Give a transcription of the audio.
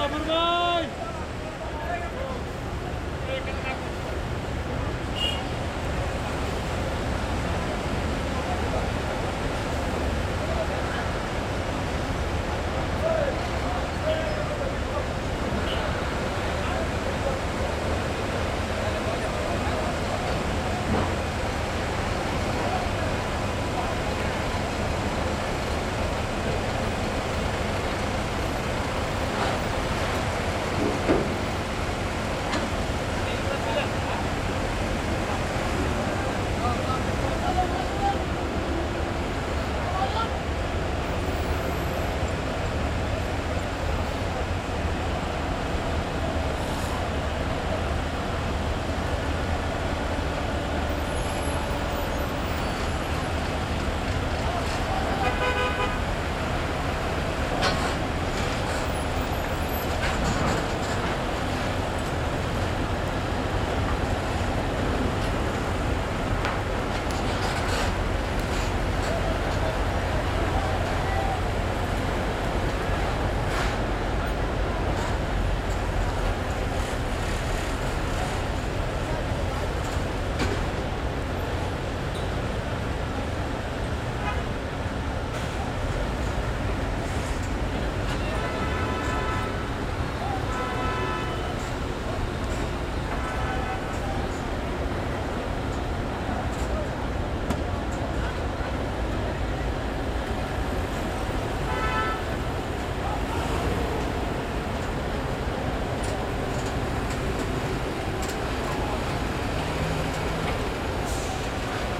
अमर भाई